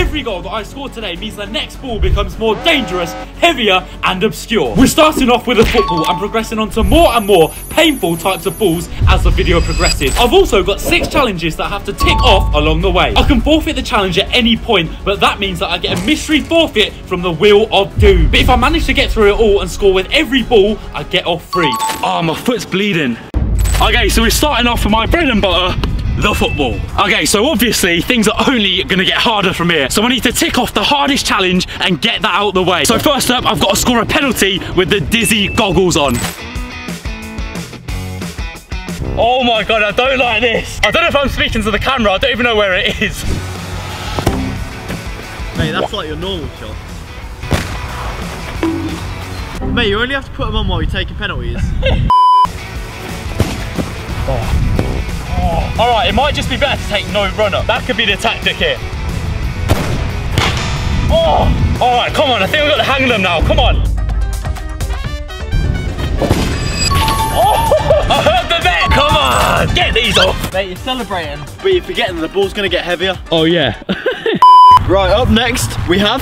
Every goal that I score today means the next ball becomes more dangerous, heavier, and obscure. We're starting off with a football and progressing on to more and more painful types of balls as the video progresses. I've also got six challenges that I have to tick off along the way. I can forfeit the challenge at any point, but that means that I get a mystery forfeit from the Wheel of Doom. But if I manage to get through it all and score with every ball, I get off free. Oh, my foot's bleeding. Okay, so we're starting off with my bread and butter, the football. Okay, so obviously things are only gonna get harder from here. So I need to tick off the hardest challenge and get that out the way. So first up, I've got to score a penalty with the dizzy goggles on. Oh my God, I don't like this. I don't know if I'm speaking to the camera. I don't even know where it is. Mate, that's like your normal shot. Mate, you only have to put them on while you're taking penalties. Oh. All right, it might just be better to take no runner. That could be the tactic here. Oh, all right, come on. I think we've got the hang of them now. Come on. Oh, I hurt the net. Come on, get these off. Mate, you're celebrating, but you're forgetting that the ball's gonna get heavier. Oh, yeah. Right, up next, we have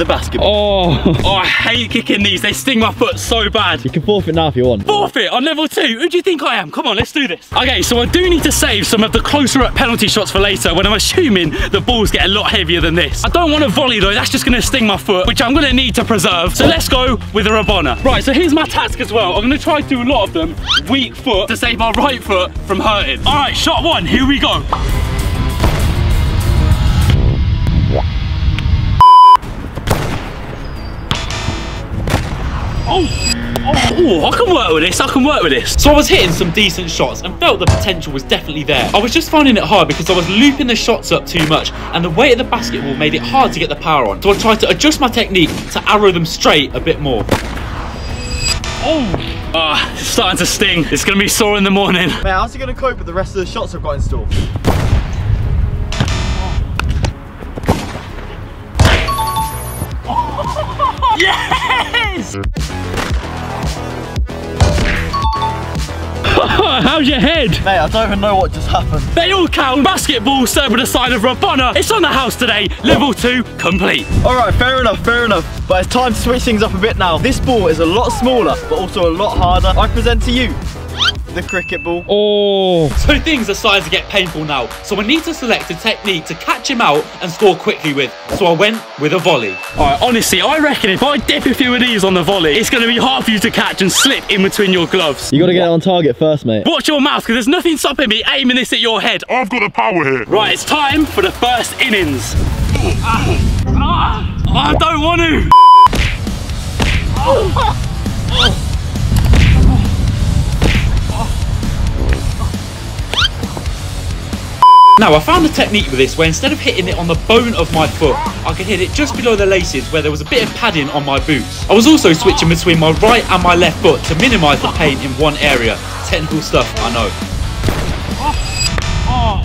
the basketball. Oh, oh, I hate kicking these. They sting my foot so bad. You can forfeit now if you want. Forfeit on level two. Who do you think I am? Come on, let's do this. Okay, so I do need to save some of the closer up penalty shots for later when I'm assuming the balls get a lot heavier than this. I don't want to volley though. That's just going to sting my foot, which I'm going to need to preserve. So let's go with a Rabona. Right, so here's my task as well. I'm going to try to do a lot of them. Weak foot to save my right foot from hurting. All right, shot one. Here we go. Oh, oh, I can work with this, I can work with this. So I was hitting some decent shots and felt the potential was definitely there. I was just finding it hard because I was looping the shots up too much and the weight of the basketball made it hard to get the power on. So I tried to adjust my technique to arrow them straight a bit more. Oh, ah, it's starting to sting. It's gonna be sore in the morning. Man, how's he gonna cope with the rest of the shots I've got in store? Yes! How's your head? Mate, I don't even know what just happened. They all count. Basketball served with a side of Rabona. It's on the house today. Level 2 complete. All right, fair enough, fair enough. But it's time to switch things up a bit now. This ball is a lot smaller, but also a lot harder. I present to you the cricket ball. Oh. So things are starting to get painful now. So I need to select a technique to catch him out and score quickly with. So I went with a volley. All right, honestly, I reckon if I dip a few of these on the volley, it's going to be hard for you to catch and slip in between your gloves. You got to get it on target first, mate. Watch your mouth, because there's nothing stopping me aiming this at your head. I've got the power here. Right, it's time for the first innings. Ah, ah, I don't want to. Now, I found a technique with this where instead of hitting it on the bone of my foot, I could hit it just below the laces where there was a bit of padding on my boots. I was also switching between my right and my left foot to minimise the pain in one area. Technical stuff, I know.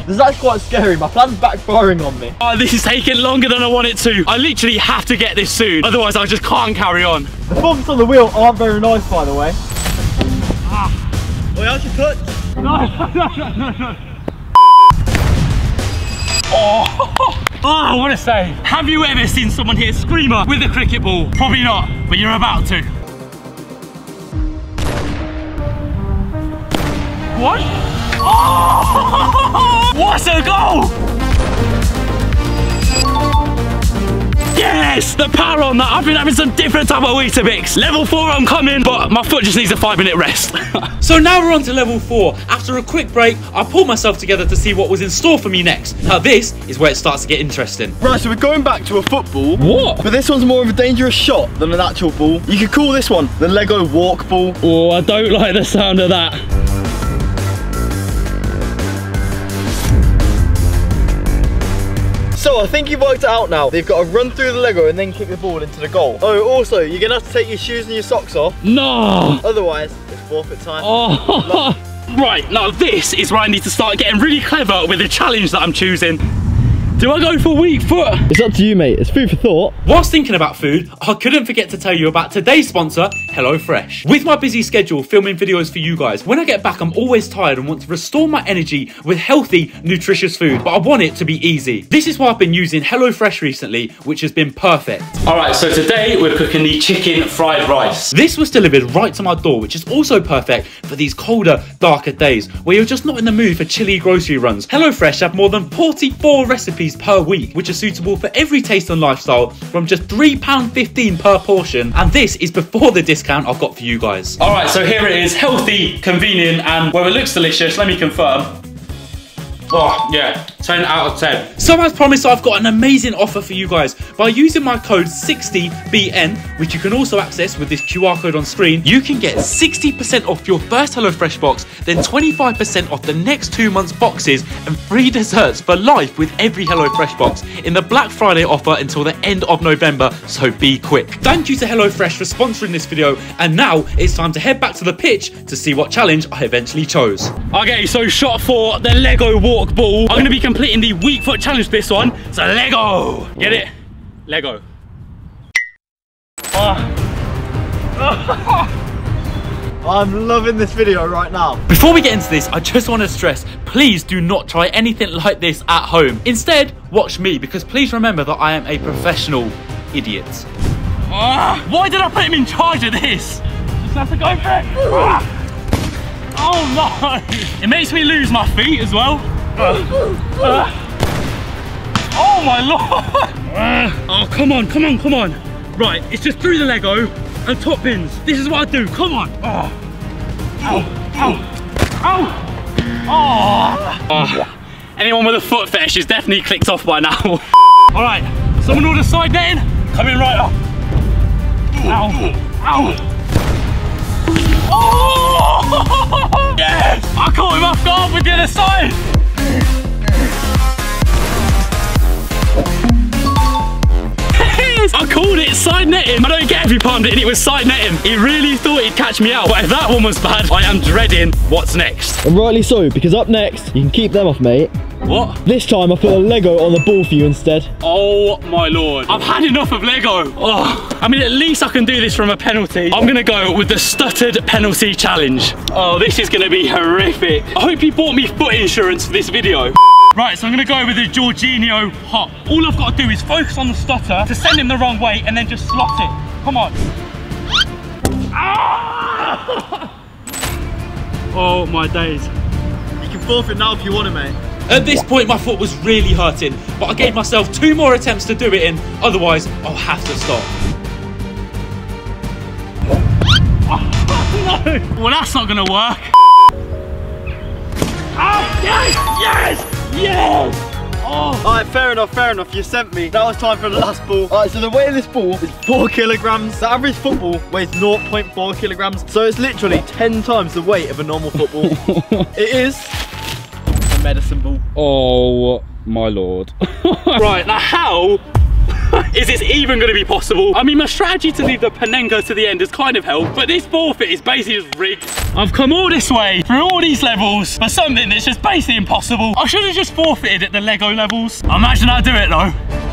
This is actually quite scary. My plan's backfiring on me. Oh, this is taking longer than I want it to. I literally have to get this soon, otherwise I just can't carry on. The bumps on the wheel aren't very nice, by the way. Ah. Wait, how's your touch? Oh, oh, what a save. Have you ever seen someone hit a screamer with a cricket ball? Probably not, but you're about to. What? Oh, what a goal! Yes, the power on that. I've been having some different type of Weetabix. Level four, I'm coming, but my foot just needs a five minute rest. so now we're on to level four. After a quick break, I pulled myself together to see what was in store for me next. Now this is where it starts to get interesting. Right, so we're going back to a football. What? But this one's more of a dangerous shot than an actual ball. You could call this one the Lego walk ball. Oh, I don't like the sound of that. So I think you've worked it out now. They've got to run through the Lego and then kick the ball into the goal. Oh, also, you're going to have to take your shoes and your socks off. No. Otherwise, it's forfeit time. Oh. Right, now this is where I need to start getting really clever with the challenge that I'm choosing. Do I go for weak foot? It's up to you, mate. It's food for thought. Whilst thinking about food, I couldn't forget to tell you about today's sponsor, HelloFresh. With my busy schedule filming videos for you guys, when I get back, I'm always tired and want to restore my energy with healthy, nutritious food, but I want it to be easy. This is why I've been using HelloFresh recently, which has been perfect. All right, so today we're cooking the chicken fried rice. This was delivered right to my door, which is also perfect for these colder, darker days where you're just not in the mood for chilly grocery runs. HelloFresh have more than 44 recipes per week, which are suitable for every taste and lifestyle from just £3.15 per portion. And this is before the discount I've got for you guys. All right, so here it is healthy, convenient, and well, it looks delicious. Let me confirm. Oh, yeah, 10 out of 10. So as promised, I've got an amazing offer for you guys. By using my code 60BN, which you can also access with this QR code on screen, you can get 60% off your first HelloFresh box, then 25% off the next two months' boxes, and free desserts for life with every HelloFresh box in the Black Friday offer until the end of November, so be quick. Thank you to HelloFresh for sponsoring this video, and now it's time to head back to the pitch to see what challenge I eventually chose. Okay, so shot for the Lego walk ball. I'm gonna be completing the weak foot challenge this one, so Lego. Get it? Lego. I'm loving this video right now. Before we get into this, I just want to stress, please do not try anything like this at home. Instead, watch me, because please remember that I am a professional idiot. Ah, why did I put him in charge of this? Just have to go for it. Ah. Oh no! It makes me lose my feet as well. Ah. Oh my lord! Oh, come on, come on, come on. Right, it's just through the Lego and top bins. This is what I do, come on. Oh. Ow, ow, ow. Oh. Anyone with a foot fetish is definitely clicked off by now. All right, someone order side netting. Coming right up. Ow, ow. Oh! Yes! I caught him off guard with the other side. Side netting. I don't get if he palmed it and it was side netting. He really thought he'd catch me out. But if that one was bad, I am dreading what's next. And rightly so, because up next, you can keep them off, mate. What? This time I put a Lego on the ball for you instead. Oh my lord. I've had enough of Lego. Oh, I mean, at least I can do this from a penalty. I'm gonna go with the stuttered penalty challenge. Oh, this is gonna be horrific. I hope you bought me foot insurance for this video. Right, so I'm gonna go with the Jorginho hop. All I've got to do is focus on the stutter to send him the wrong way and then just slot it. Come on. Ah! Oh my days. You can forfeit now if you want to, mate. At this point, my foot was really hurting, but I gave myself two more attempts to do it in, otherwise I'll have to stop. Oh, no! Well, that's not gonna work. Oh, yes! Yes! Yes! Oh. All right, fair enough, fair enough. You sent me. Now it's time for the last ball. All right, so the weight of this ball is four kilograms. The average football weighs 0.4 kilograms. So it's literally 10 times the weight of a normal football. it is a medicine ball. Oh my lord. right, now how is this even going to be possible? I mean, my strategy to leave the Panenka to the end has kind of helped, but this forfeit is basically just rigged. I've come all this way through all these levels for something that's just basically impossible. I should have just forfeited at the Lego levels. I imagine I'll do it though.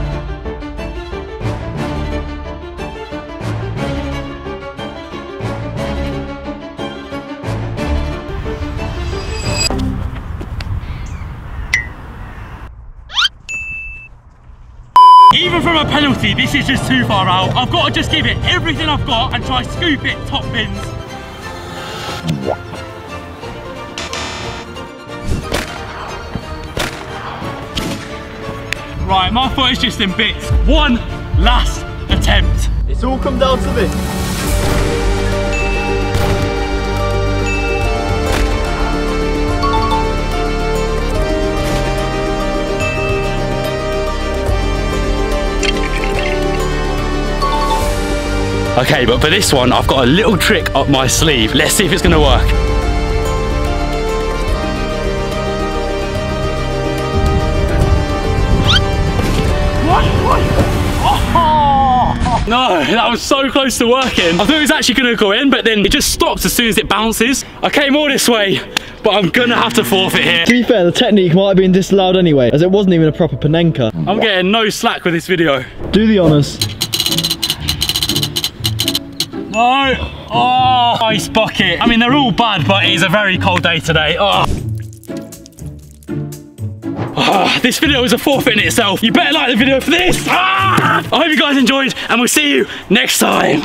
From a penalty, this is just too far out. I've got to just give it everything I've got and try scoop it top bins. Right, my foot is just in bits. One last attempt. It's all come down to this. Okay, but for this one, I've got a little trick up my sleeve. Let's see if it's gonna work. Oh! No, that was so close to working. I thought it was actually going to go in, but then it just stops as soon as it bounces. I came all this way, but I'm going to have to forfeit here. To be fair, the technique might have been disallowed anyway, as it wasn't even a proper panenka. I'm getting no slack with this video. Do the honours. No. Oh, ice bucket. I mean, they're all bad, but it is a very cold day today. Oh. Ah, this video is a forfeit in itself. You better like the video for this. Ah! I hope you guys enjoyed, and we'll see you next time.